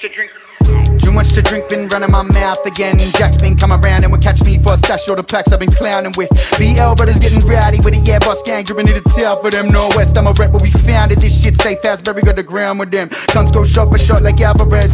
drink Too much to drink, been running my mouth again. Jack's been coming around and will catch me for a stash. All the packs I've been clowning with. BL brothers getting rowdy with it. Yeah, Voss gang dripping in the tail for them. Northwest, I'm a rep where we founded. This shit safe as very good to ground with them. Guns go shot for shot like Alvarez.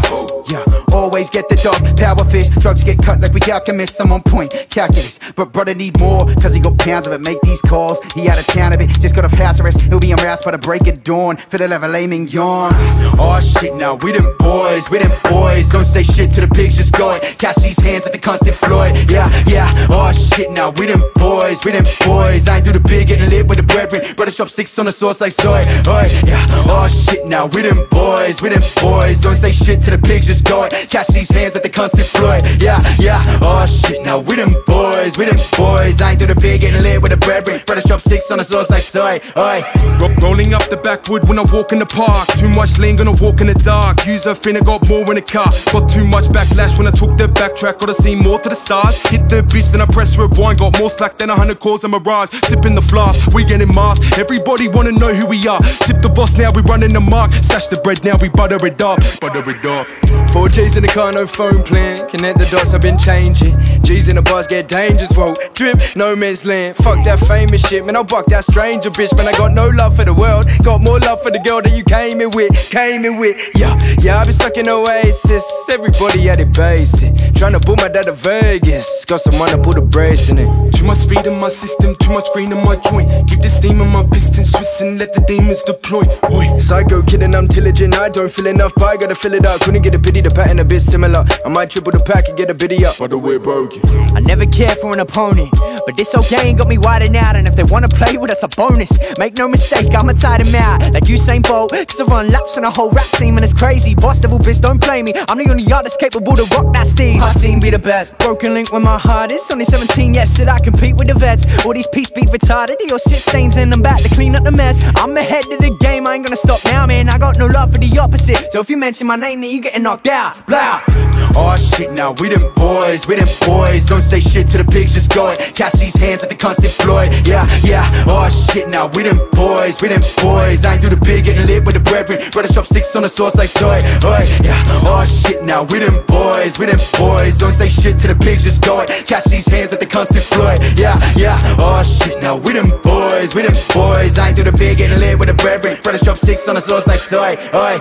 Power drugs get cut like we alchemists. I'm on point, calculus. But brother need more, cause he got pounds of it. Make these calls. He out of town of it, just got off house arrest. He'll be aroused by the break of dawn. For the level aiming yawn. Oh shit, now we them boys, we them boys. Don't say shit to the pigs, just go. Catch these hands like the constant Floyd. Yeah, yeah. Oh shit, now we them boys, we them boys. I ain't do the big, getting lit with the brethren. Brother chop sticks on the sauce like soy. Oi, yeah. Oh shit, now we them boys, we them boys. Don't say shit to the pigs, just go. Catch these hands like the constant Floyd. Yeah, yeah. Oh shit, now we them boys, we them boys. I ain't do the big, getting lit with a the brethren. Brother chop sticks on the sauce like soy. Oi. Ro- rolling up the backwood when I walk in the park. Too much lean, gonna walk in the dark. Use a finna got more in the car. Got too much backlash when I took the backtrack. Gotta see more to the stars. Hit the beach, then I press rewind. Got more slack than a hundred calls a mirage. Sipping the flask, we getting masked. Everybody wanna know who we are. Tip the boss now, we running the mark. Stash the bread now, we butter it up. Butter it up. Four J's in the car, no phone plan. Connect the dots, I've been changing. G's in the bars get dangerous, whoa. Drip, no man's land. Fuck that famous shit, man. I'll buck that stranger bitch, man. I got no love for the world. Got more love for the girl that you came in with, came in with. Yeah, yeah, I've been stuck in Oasis. Everybody at it basic. Tryna pull my dad to Vegas. Got some money, put a brace in it. Too much speed in my system, too much green in my joint. Keep the steam in my pistons twisting, let the demons deploy. Oi. Psycho kid and I'm diligent. I don't feel enough, but I gotta fill it up. Couldn't get a pity, the pattern a bit similar. I might triple the pack and get a biddy up. By the way, broken. I never cared for an opponent, but this old game got me widening out. And if they wanna play, well, that's a bonus. Make no mistake, I'ma tie them out like Usain Bolt. Cause I run laps on a whole rap scene, and it's crazy. Boss devil bitch, don't play me. I'm the only artist capable to rock that stage. My team be the best. Brokenlink with my heart is only 17, yes, should I compete with the vets? All these peace beat retarded, your shit stains in them back to clean up the mess. I'm ahead of the game, I ain't gonna stop now, man. I got no love for the opposite. So if you mention my name, then you getting knocked out. Blah. Oh shit, now we them boys, we them boys. Don't say shit to the pigs, just go it. Catch these hands like the constant Floyd. Yeah, yeah. Oh shit, now we them boys, we them boys. I ain't do the big, getting lit with the brethren. Brother chop sticks on the sauce like soy. Oi, yeah. Oh shit, now we them boys, we them boys. Don't say shit to the pigs, just go it. Catch these hands like the constant Floyd. Yeah, yeah. Oh shit, now we them boys, we them boys. I ain't do the big, getting lit with the brethren. Brother chop sticks on the sauce like soy. Oi.